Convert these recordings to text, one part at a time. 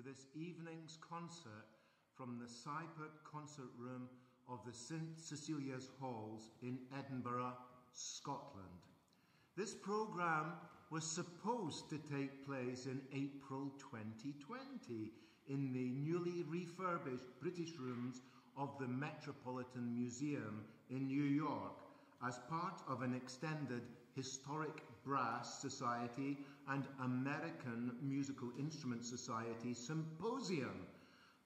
to this evening's concert from the Sypert Concert Room of the St Cecilia's Halls in Edinburgh, Scotland. This programme was supposed to take place in April 2020 in the newly refurbished British rooms of the Metropolitan Museum in New York as part of an extended Historic Brass Society and American Musical Instrument Society symposium.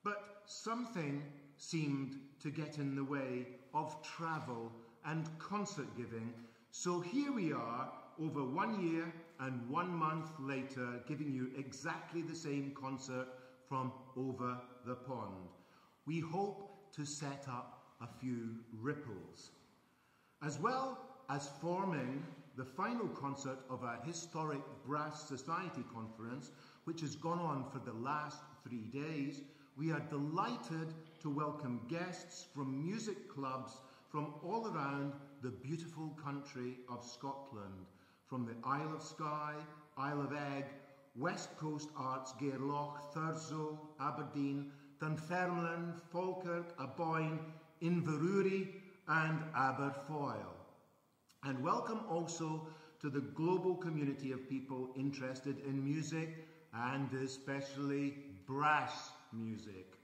But something seemed to get in the way of travel and concert giving. So here we are, over one year and one month later, giving you exactly the same concert from over the pond. We hope to set up a few ripples. As well as forming the final concert of our historic Brass Society conference, which has gone on for the last three days, we are delighted to welcome guests from music clubs from all around the beautiful country of Scotland, from the Isle of Skye, Isle of Eigg, West Coast Arts, Gairloch, Thurso, Aberdeen, Dunfermline, Falkirk, Aboyne, Inverurie and Aberfoyle. And welcome also to the global community of people interested in music and especially brass music.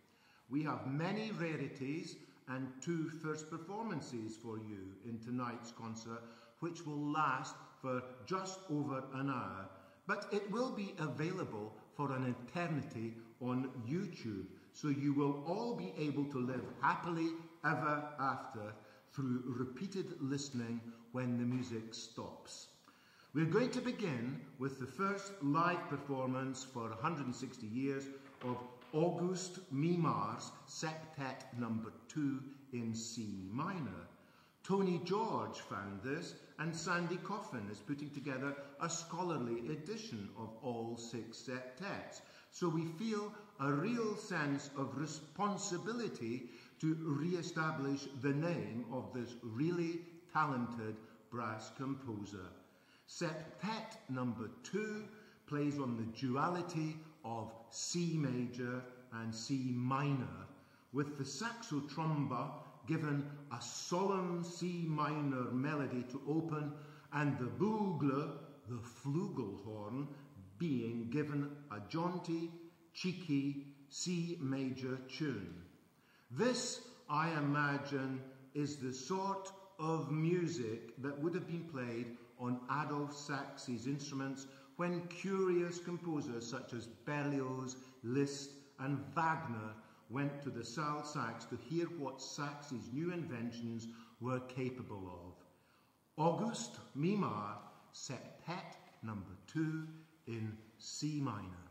We have many rarities and two first performances for you in tonight's concert, which will last for just over an hour, but it will be available for an eternity on YouTube, so you will all be able to live happily ever after through repeated listening when the music stops. We're going to begin with the first live performance for 160 years of August Mimart's Septet number 2 in C minor. Tony George found this, and Sandy Coffin is putting together a scholarly edition of all six septets. So we feel a real sense of responsibility to re-establish the name of this really talented brass composer. Septet number two plays on the duality of C major and C minor, with the saxo tromba given a solemn C minor melody to open and the bugle, the flugelhorn, being given a jaunty, cheeky C major tune. This, I imagine, is the sort of music that would have been played on Adolphe Sax's instruments when curious composers such as Berlioz, Liszt, and Wagner went to the Salle Sax to hear what Saxy's new inventions were capable of. August Mimart, Septet number two in C minor.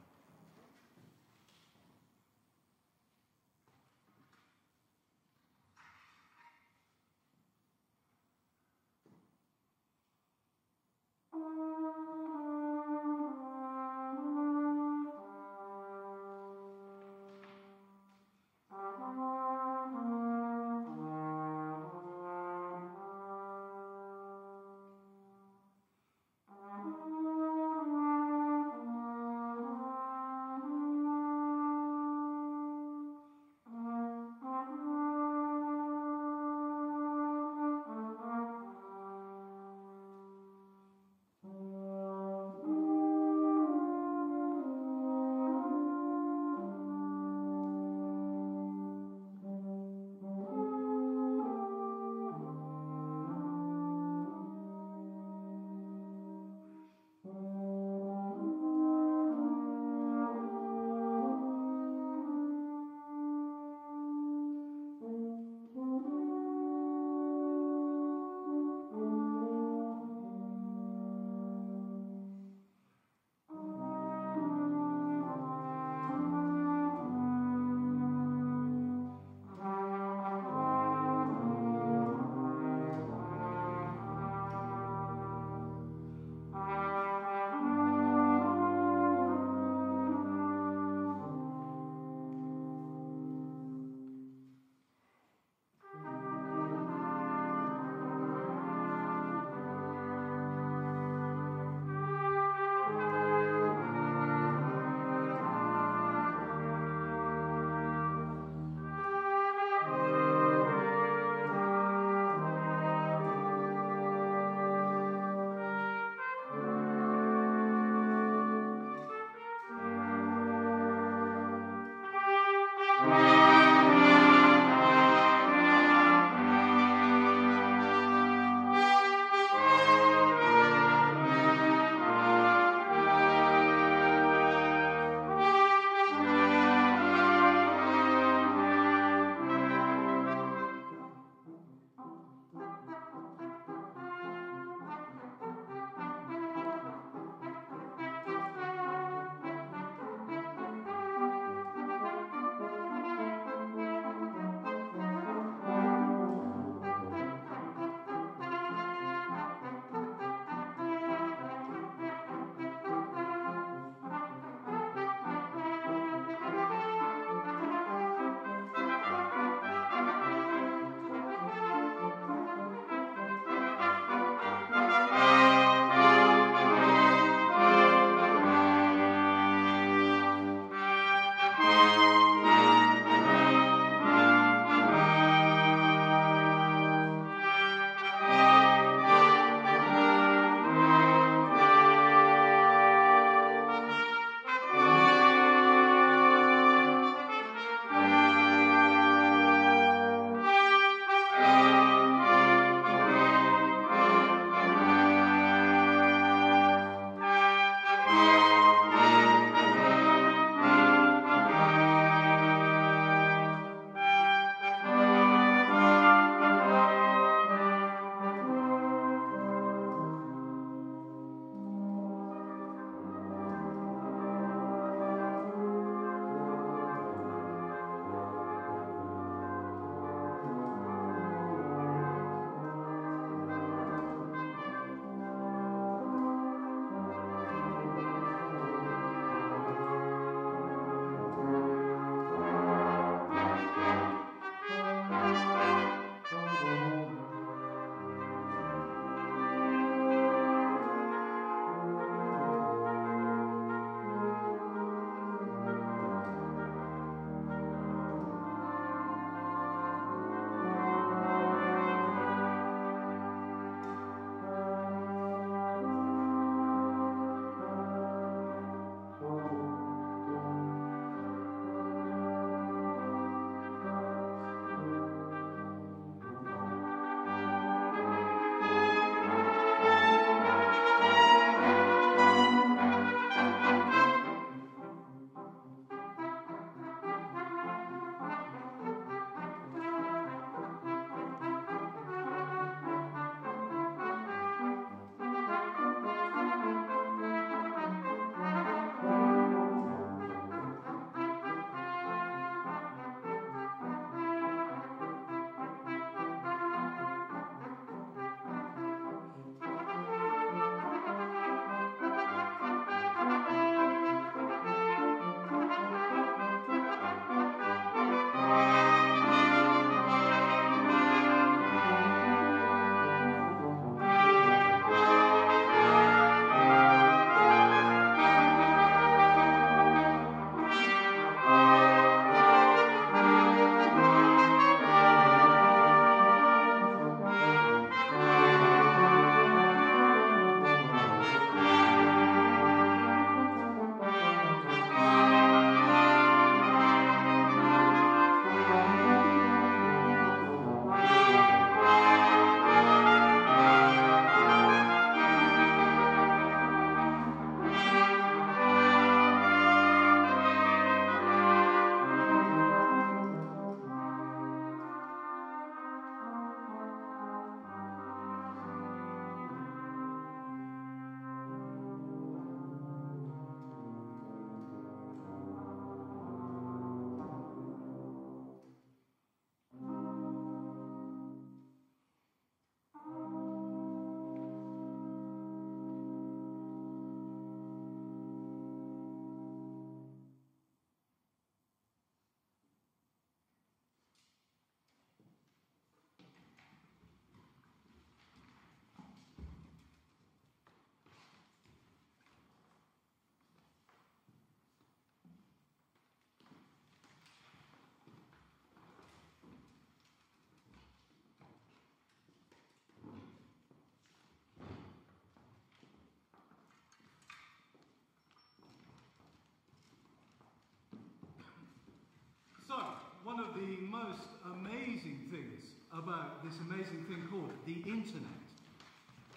The most amazing things about this amazing thing called the internet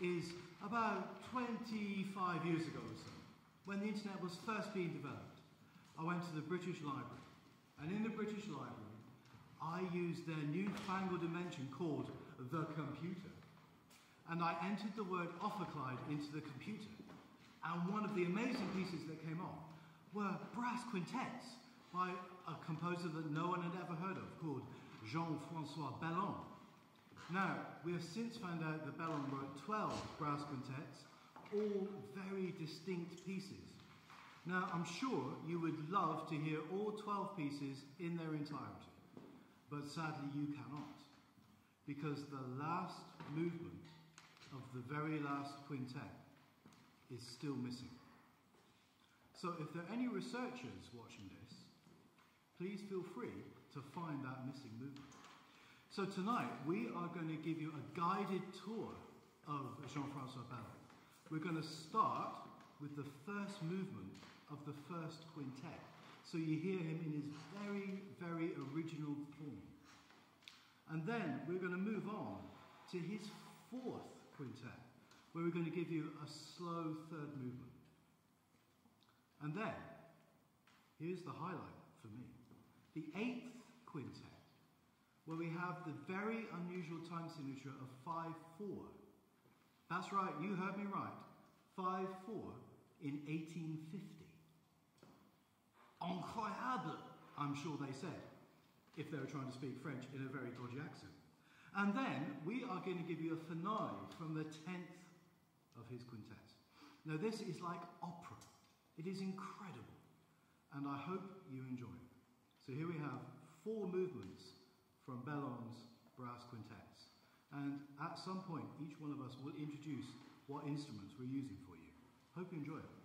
is about 25 years ago or so, when the internet was first being developed, I went to the British Library. And in the British Library, I used their newfangled invention called the computer. And I entered the word ophicleide into the computer. And one of the amazing pieces that came on were brass quintets by a composer that no one had ever heard of called Jean-Francois Bellon. Now, we have since found out that Bellon wrote 12 brass quintets, all very distinct pieces. Now, I'm sure you would love to hear all 12 pieces in their entirety, but sadly you cannot, because the last movement of the very last quintet is still missing. So if there are any researchers watching this, please feel free to find that missing movement. So tonight we are going to give you a guided tour of Jean-Francois Bellon. We're going to start with the first movement of the first quintet. So you hear him in his very, very original form. And then we're going to move on to his fourth quintet, where we're going to give you a slow third movement. And then, here's the highlight for me. The eighth quintet where we have the very unusual time signature of 5-4. That's right, you heard me right. 5-4 in 1850. Incroyable, I'm sure they said, if they were trying to speak French in a very dodgy accent. And then we are going to give you a finale from the 10th of his quintet. Now this is like opera. It is incredible. And I hope you enjoy it. So here we have four movements from Bellon's brass quintets. And at some point, each one of us will introduce what instruments we're using for you. Hope you enjoy it.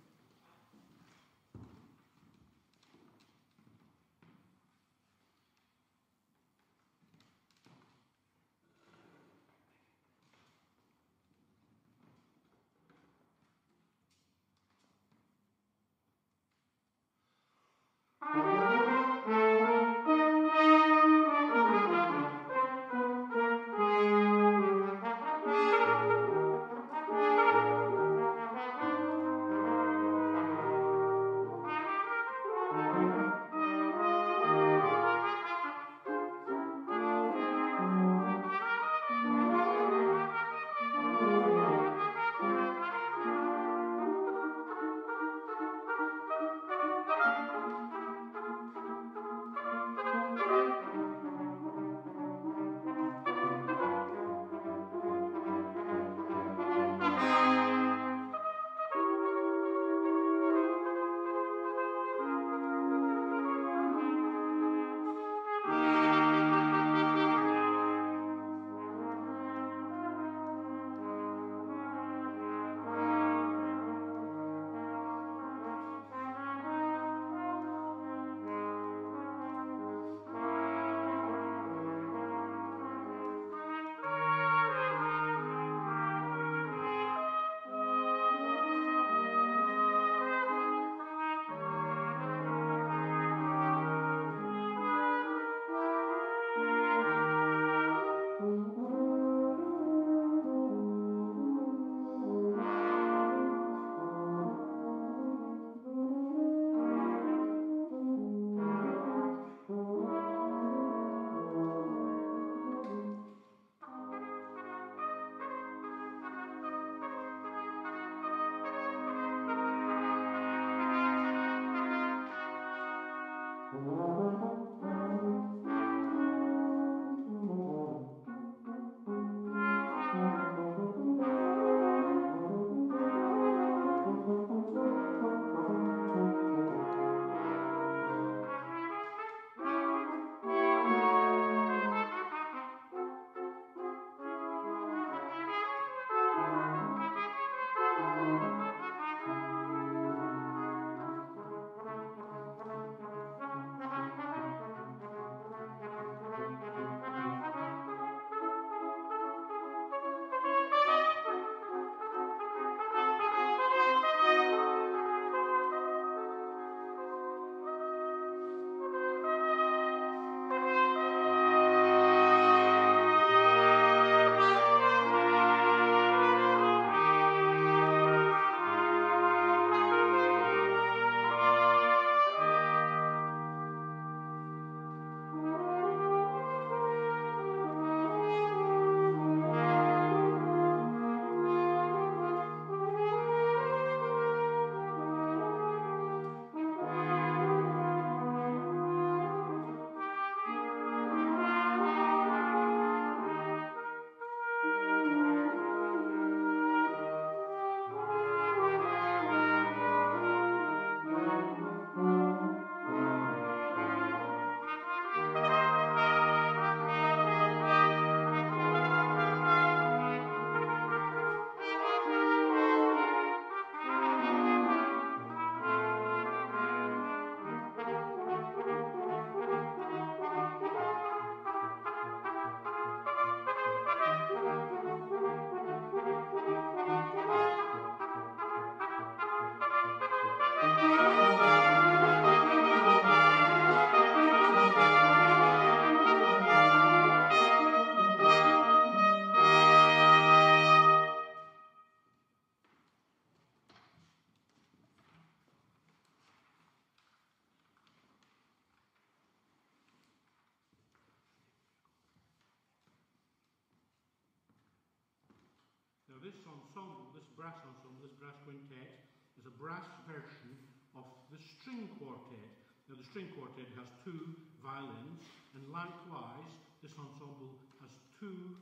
This ensemble, this brass ensemble, this brass quintet, is a brass version of the string quartet. Now, the string quartet has two violins, and likewise, this ensemble has two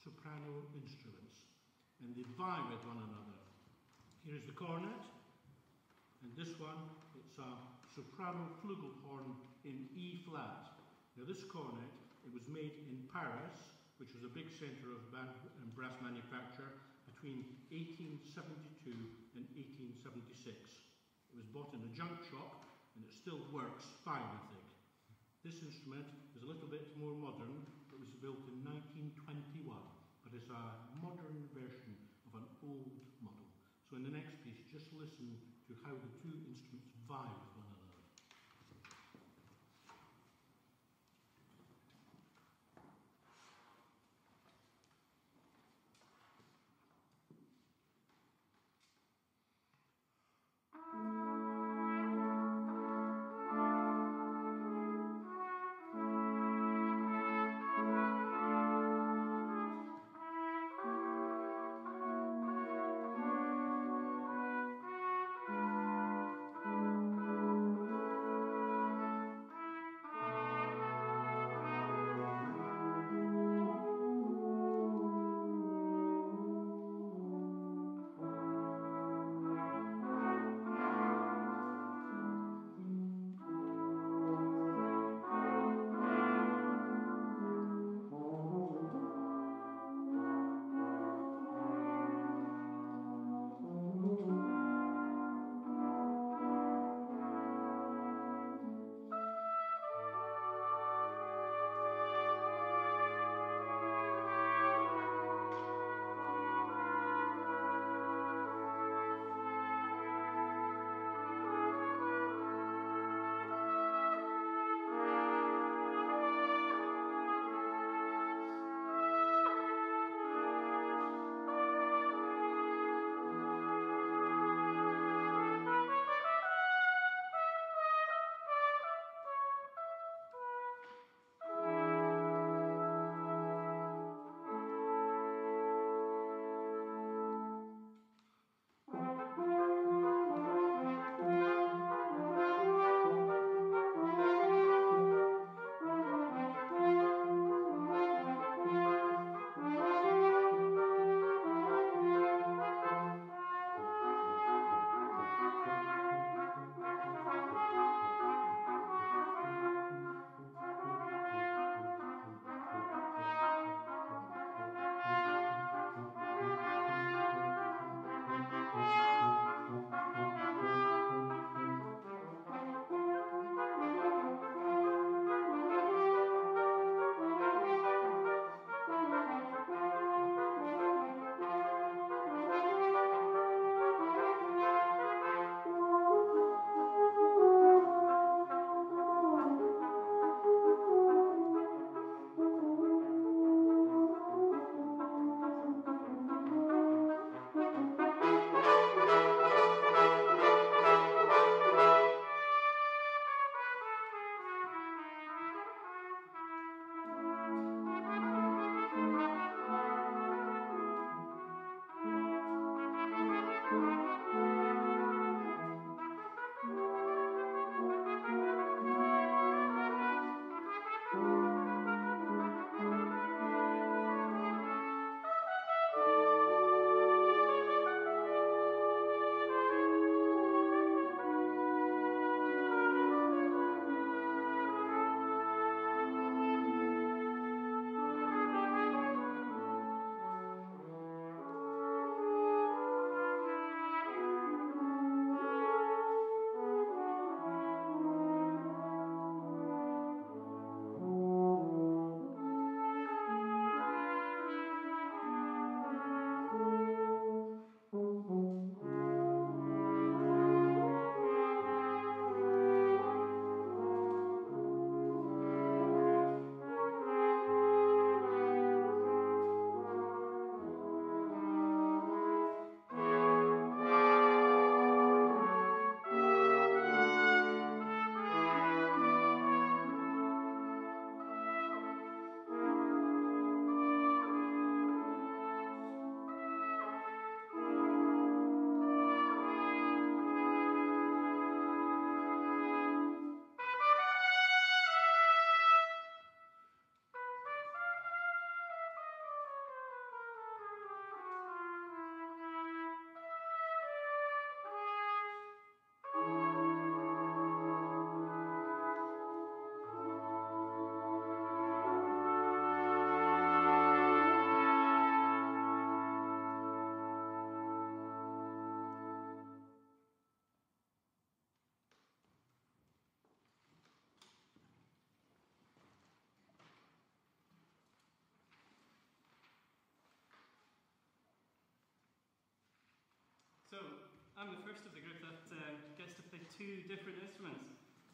soprano instruments, and they vie with one another. Here is the cornet, and this one, it's a soprano flugelhorn in E flat. Now, this cornet, it was made in Paris, which was a big centre of brass manufacture between 1872 and 1876. It was bought in a junk shop and it still works fine, I think. This instrument is a little bit more modern. It was built in 1921, but it's a modern version of an old model. So in the next piece, just listen to how the two instruments vie I'm the first of the group that uh, gets to play two different instruments.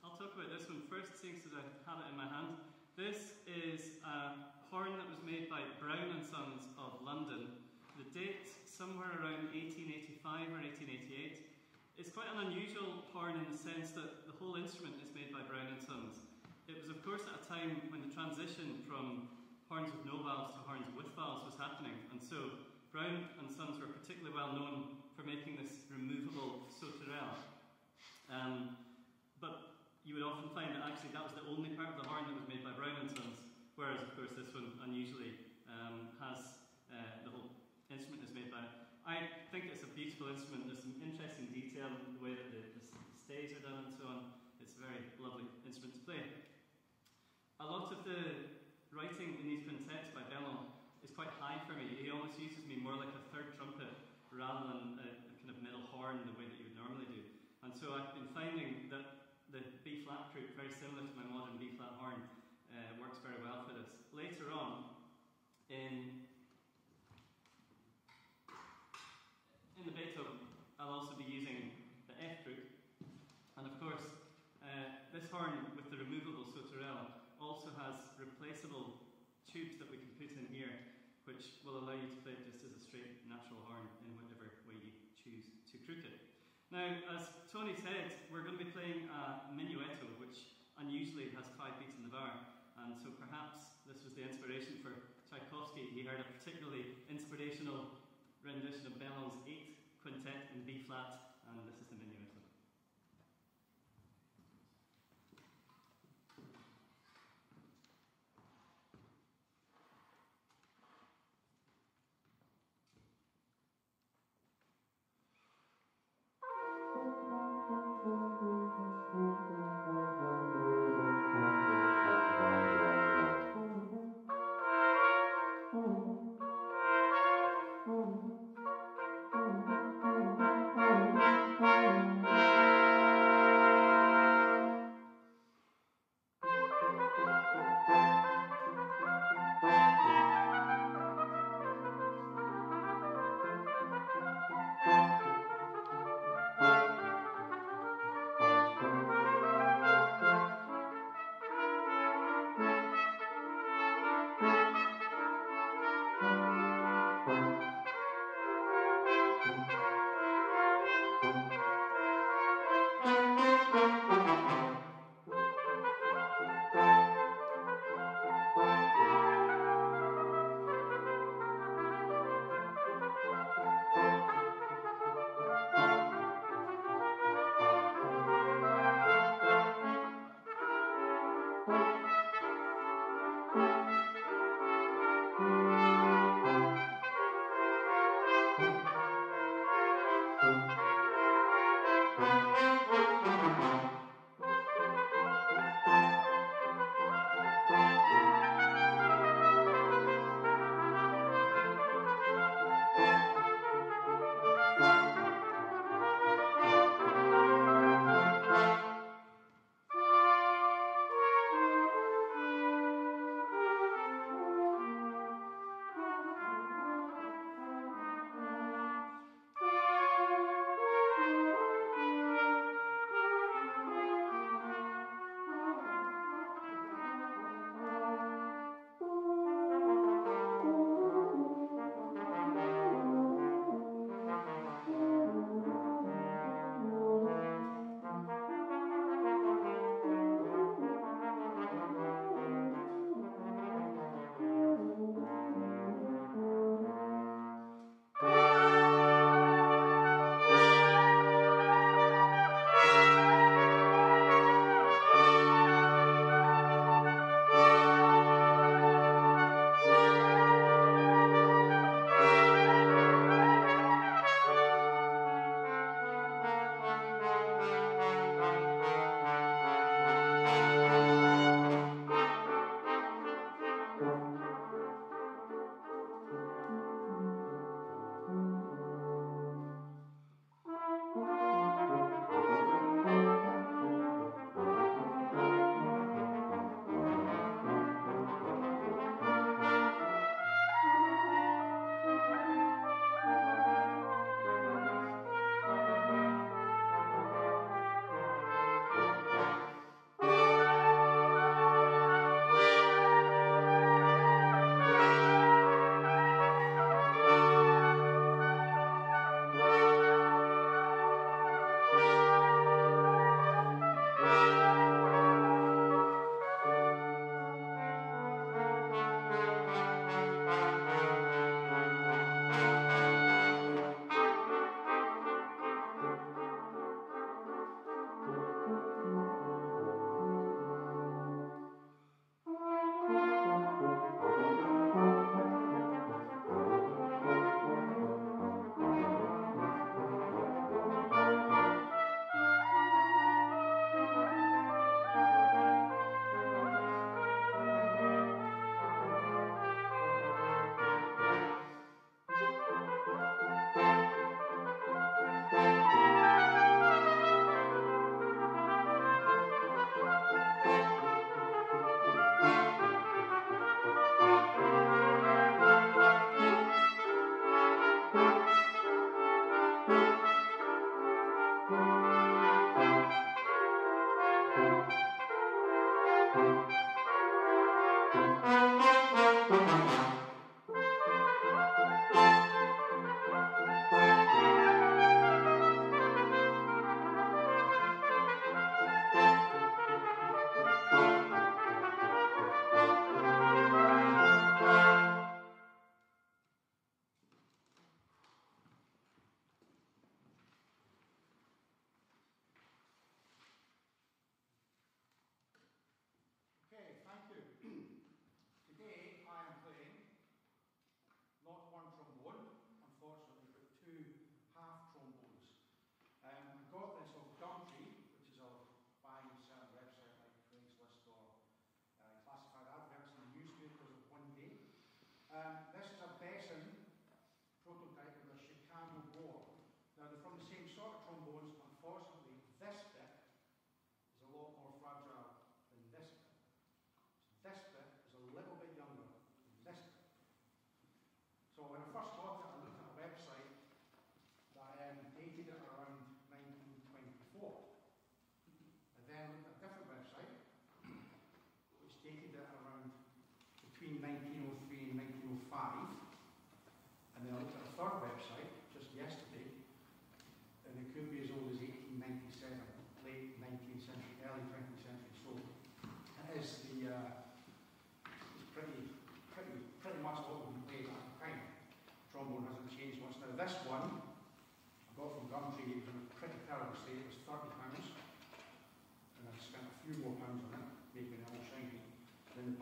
I'll talk about this one first, since I have it in my hand. This is a horn that was made by Brown and Sons of London. The date somewhere around 1885 or 1888. It's quite an unusual horn in the sense that the whole instrument is made by Brown and Sons. It was, of course, at a time when the transition from horns with no valves to horns with valves was happening, and so Brown and Sons were particularly well known for making this removable sauterelle. Um, but you would often find that actually that was the only part of the horn that was made by Brown and Sons, whereas of course this one unusually um, has uh, the whole instrument is made by. it. I think it's a beautiful instrument. There's some interesting detail in the way that the, the stays are done and so on. It's a very lovely instrument to play. A lot of the writing in these quintets by Bellon is quite high for me. He almost uses me more like a third trumpet rather than a, a kind of middle horn the way that you would normally do. And so I've been finding that the B flat group, very similar to my modern B flat horn, uh, works very well for this. Later on, in in the Beethoven, I'll also be using the F group, and of course, uh, this horn with the removable sauterelle also has replaceable tubes that we can put in here, which will allow you to play it just as a straight natural horn in whatever way you choose to crook it. Now, as Tony said, we're going to be playing a minuetto, which unusually has five beats in the bar, and so perhaps this was the inspiration for Tchaikovsky. He heard a particularly inspirational rendition of Bellon's 8 quintet in B flat, and this is the minuetto.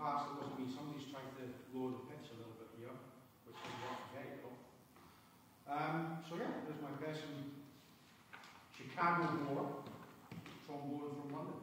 it somebody's trying to lower the pitch a little bit here, which is not very cool. Um, so yeah, there's my person. Chicago War, trombone from London.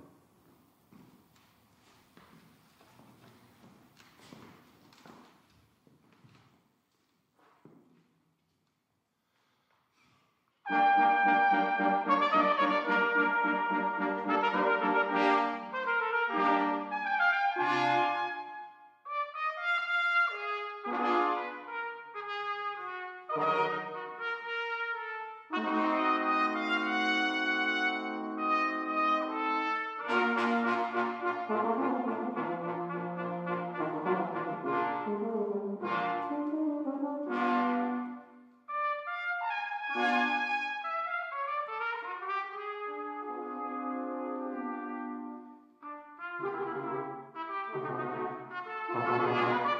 Thank you.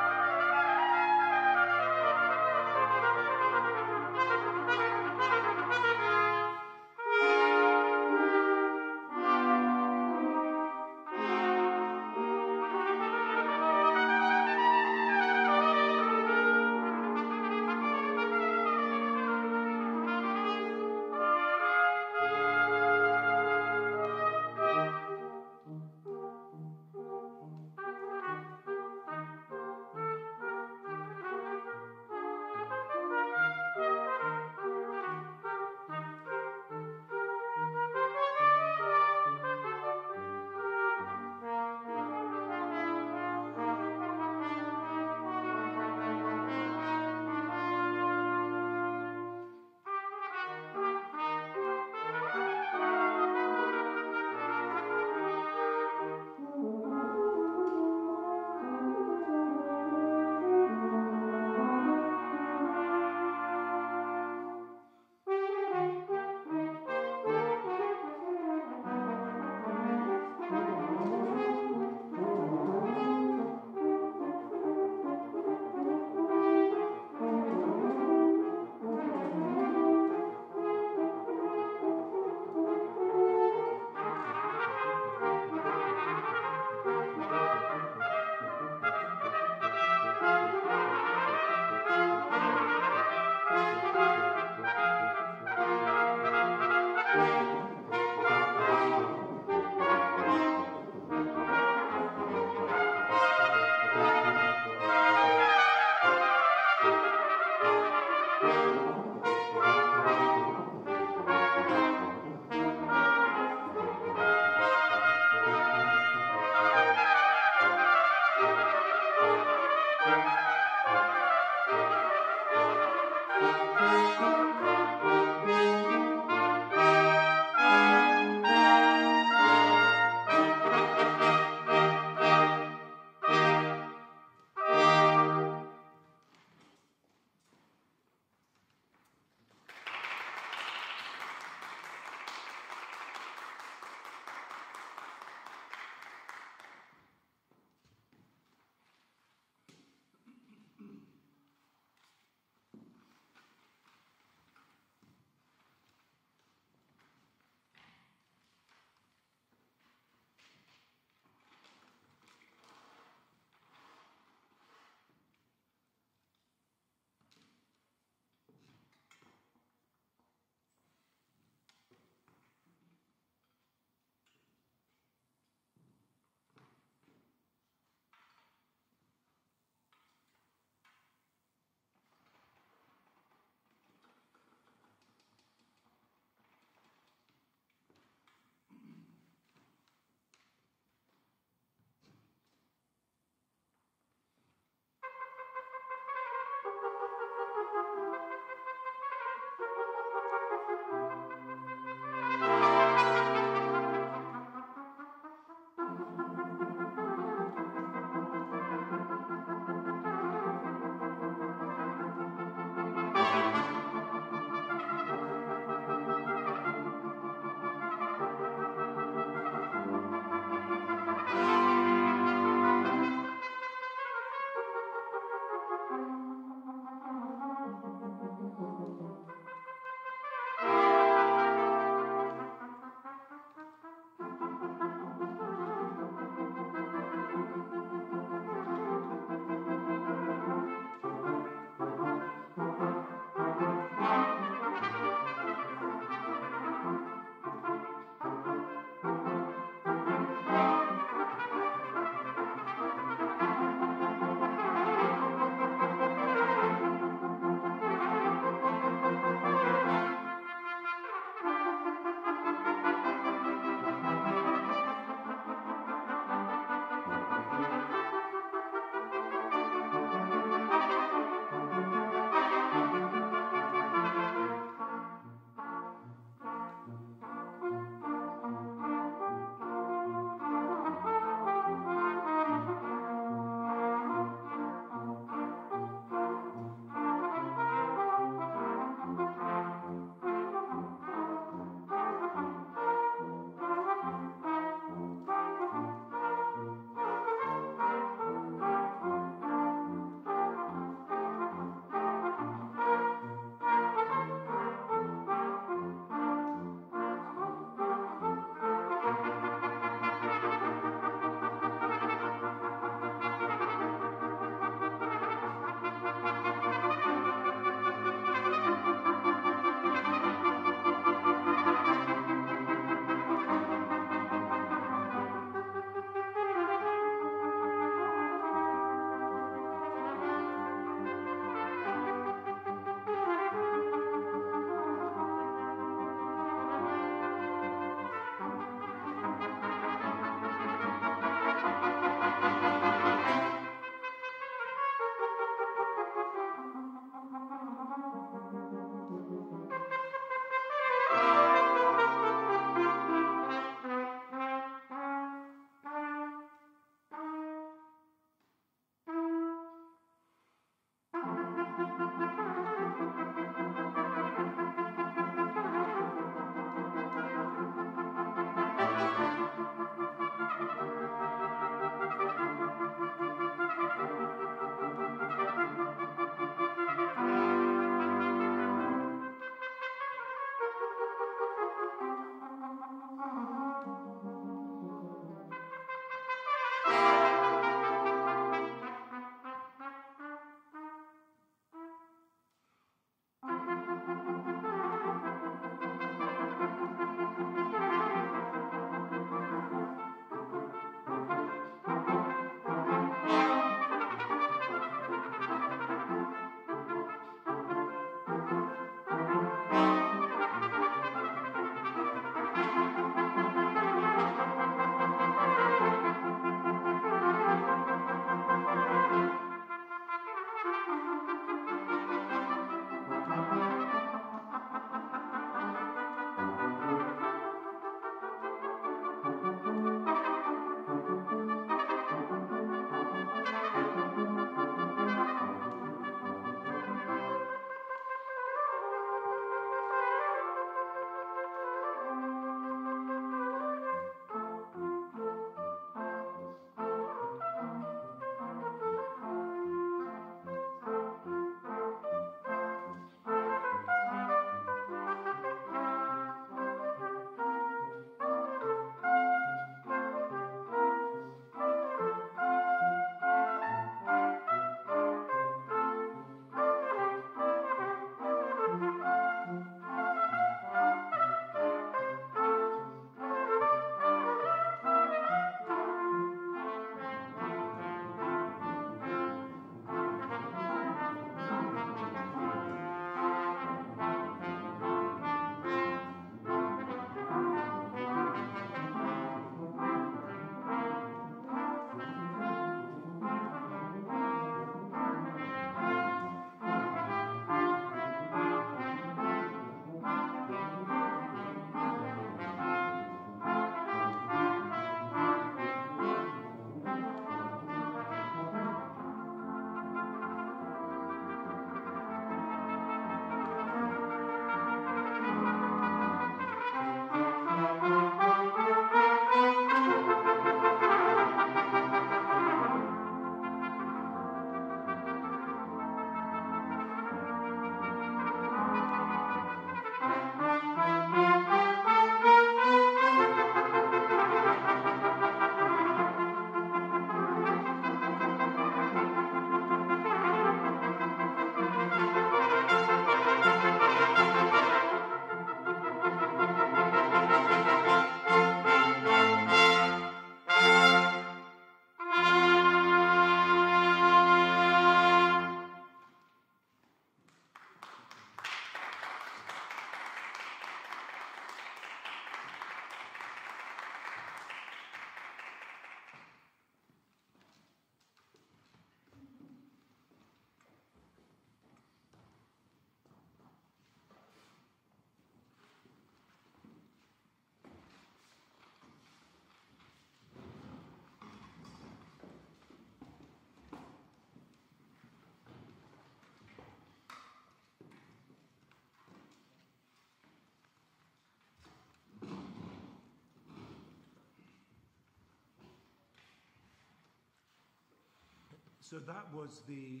So that was the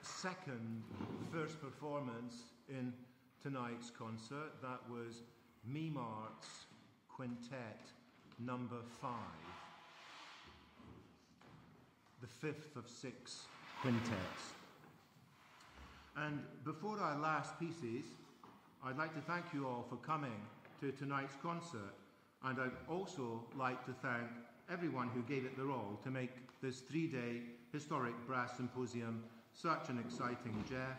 second first performance in tonight's concert. That was Mimart's Quintet number five, the fifth of six quintets. And before our last pieces, I'd like to thank you all for coming to tonight's concert. And I'd also like to thank everyone who gave it their all to make this three day historic brass symposium. Such an exciting Jeff,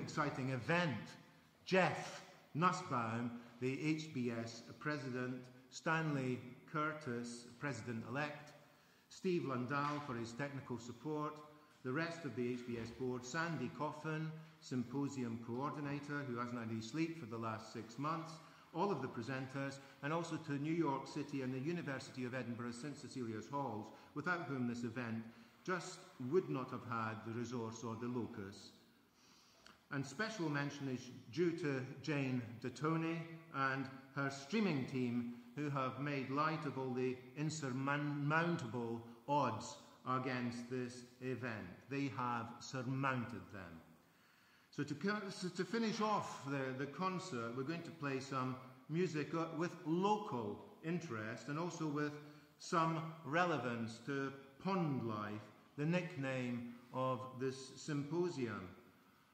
exciting event. Jeff Nussbaum, the HBS president, Stanley Curtis, president elect, Steve Landau for his technical support, the rest of the HBS board, Sandy Coffin, symposium coordinator, who hasn't had any sleep for the last six months, all of the presenters, and also to New York City and the University of Edinburgh St Cecilia's Halls, without whom this event just would not have had the resource or the locus. And special mention is due to Jane Detoni and her streaming team, who have made light of all the insurmountable odds against this event. They have surmounted them. So to, to finish off the, the concert, we're going to play some music uh, with local interest and also with some relevance to pond life, the nickname of this symposium.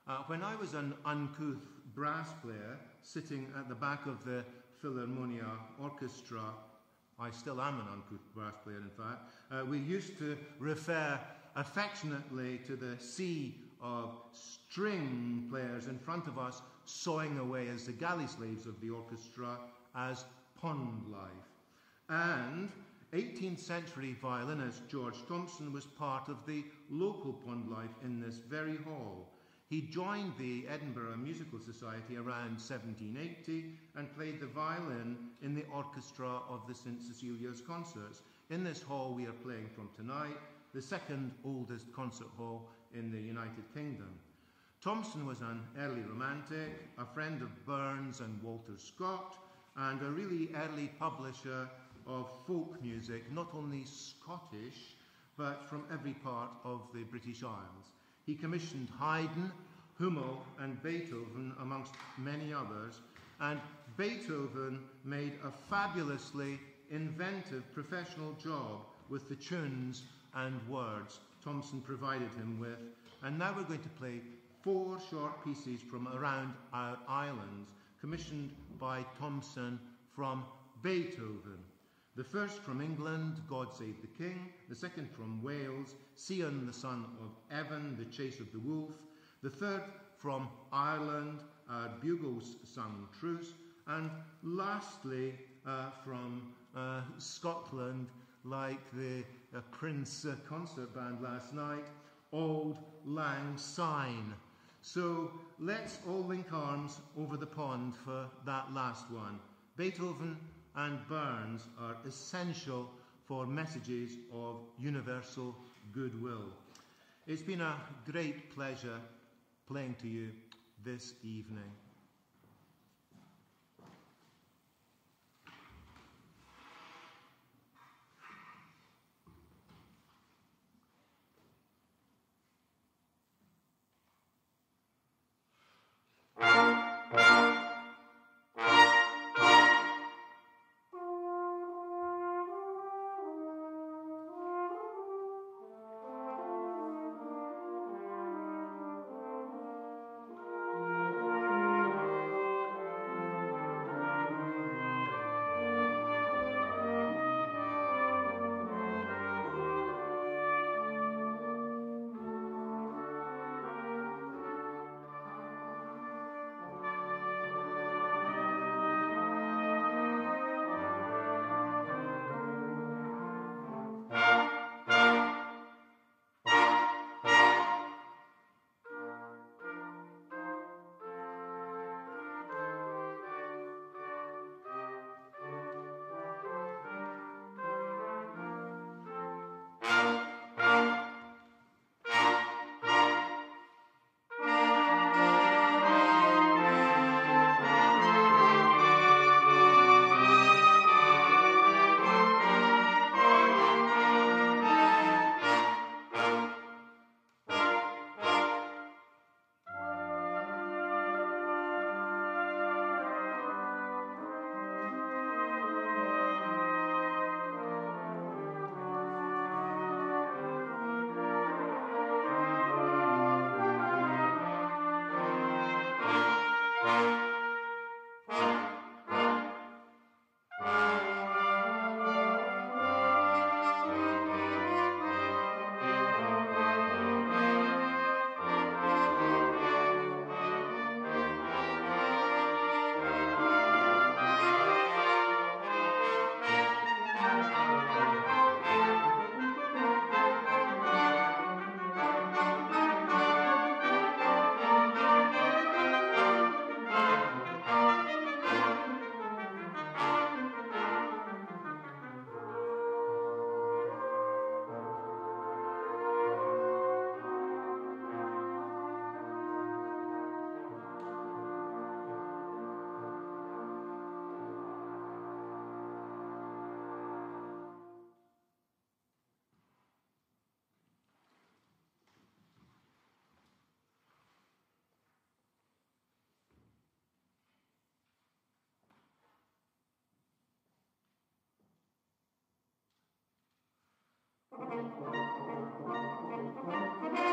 Uh, when I was an uncouth brass player sitting at the back of the Philharmonia Orchestra, I still am an uncouth brass player, in fact, uh, we used to refer affectionately to the sea of string players in front of us sawing away as the galley slaves of the orchestra as pond life. And 18th century violinist George Thomson was part of the local pond life in this very hall. He joined the Edinburgh Musical Society around 1780 and played the violin in the orchestra of the St Cecilia's concerts. In this hall we are playing from tonight, the second oldest concert hall in the United Kingdom. Thomson was an early romantic, a friend of Burns and Walter Scott, and a really early publisher of folk music, not only Scottish, but from every part of the British Isles. He commissioned Haydn, Hummel, and Beethoven, amongst many others, and Beethoven made a fabulously inventive professional job with the tunes and words Thomson provided him with. And now we're going to play four short pieces from around our islands, commissioned by Thomson from Beethoven. The first from England, God Save the King. The second from Wales, Sion, the son of Evan, the chase of the wolf. The third from Ireland, uh, Bugles sung truce. And lastly, uh, from uh, Scotland, like the Prince uh, concert band last night, Auld Lang Syne. So let's all link arms over the pond for that last one. Beethoven and Burns are essential for messages of universal goodwill. It's been a great pleasure playing to you this evening. Thank you.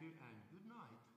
You and good night.